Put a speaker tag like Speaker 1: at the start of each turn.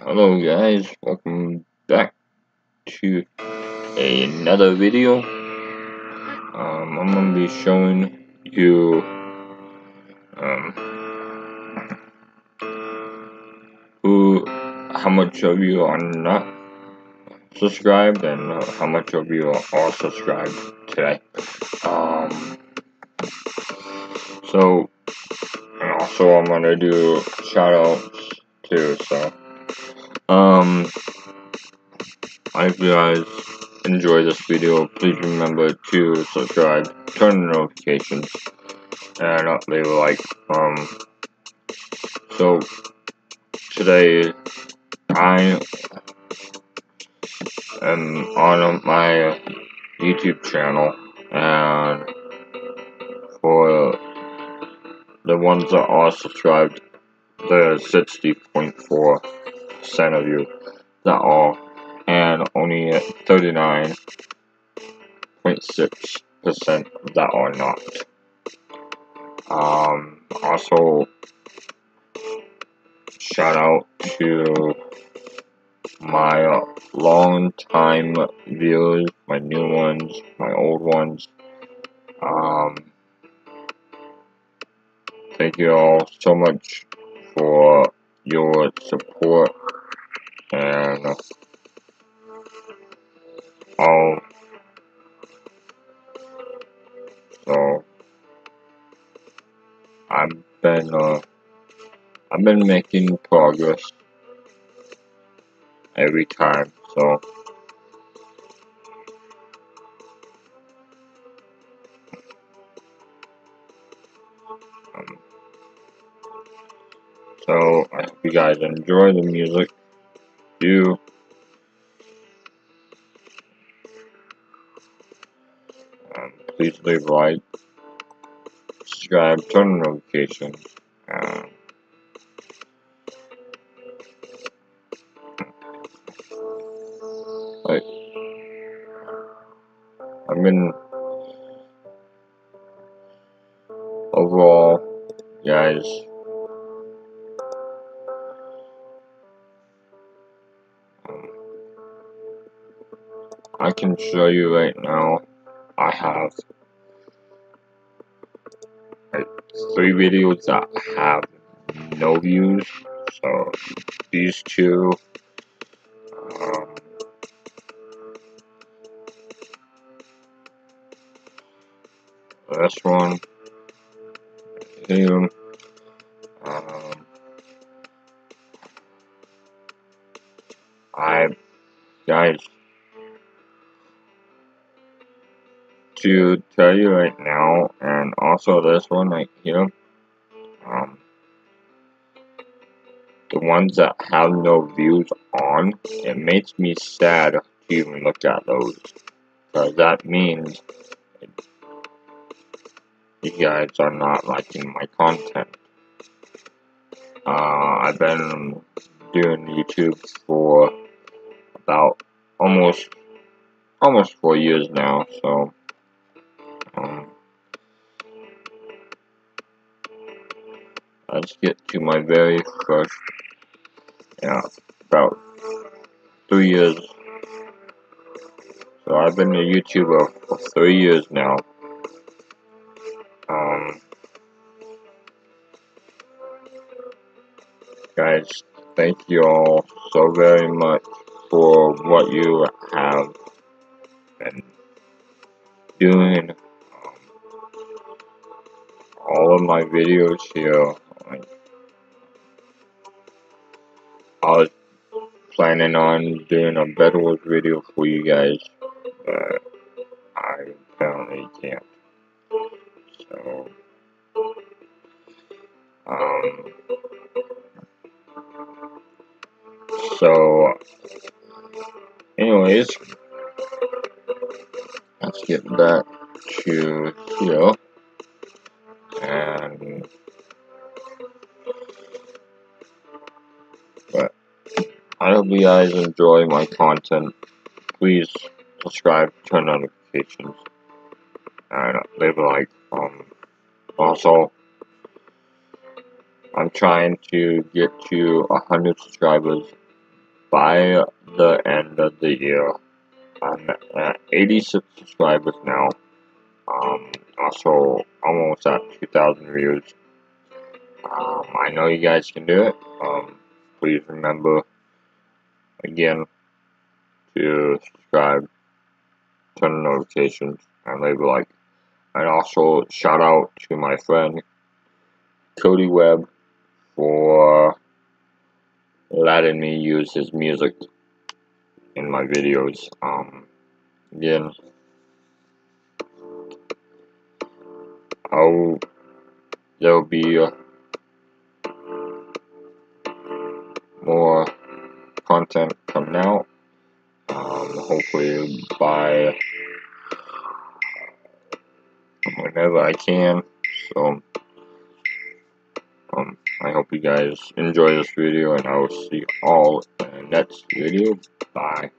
Speaker 1: Hello guys, welcome back to another video. Um, I'm gonna be showing you um, who, how much of you are not subscribed and how much of you are subscribed today. Um, so, and also I'm gonna do shout outs too, so. Um, if you guys enjoy this video, please remember to subscribe, turn on notifications, and leave a like. Um, so today I am on my YouTube channel, and for the ones that are subscribed, there's 60.4 percent of you that are, and only 39.6 percent that are not. Um, also, shout out to my long time viewers, my new ones, my old ones. Um, thank you all so much for your support I've been uh I've been making progress every time so. Um, so I hope you guys enjoy the music. You. Um, please leave like, subscribe, turn on notifications. Um, like, I mean, overall, guys. I can show you right now. I have three videos that have no views. So these two, um, this one, um, I guys to tell you right now, and also this one right here, um, the ones that have no views on, it makes me sad to even look at those, because that means you guys are not liking my content. Uh, I've been doing YouTube for about almost almost four years now, so let's get to my very first, yeah, about three years. So I've been a YouTuber for three years now. Um, guys, thank you all so very much for what you have been doing all of my videos here. I was planning on doing a Bedwars video for you guys, but I apparently can't. So, um, so, anyways, let's get back to here. I hope you guys enjoy my content. Please subscribe, turn on notifications, and leave a like. Um, also, I'm trying to get to 100 subscribers by the end of the year, I'm at 86 subscribers now. Um, also almost at 2,000 views. Um, I know you guys can do it. Um, please remember, again, to subscribe, turn on notifications, and leave a like. And also, shout out to my friend, Cody Webb, for letting me use his music in my videos. Um, again, I'll, there'll be uh, more content coming out. Um, hopefully by whenever I can. So, um, I hope you guys enjoy this video, and I will see you all in the next video. Bye.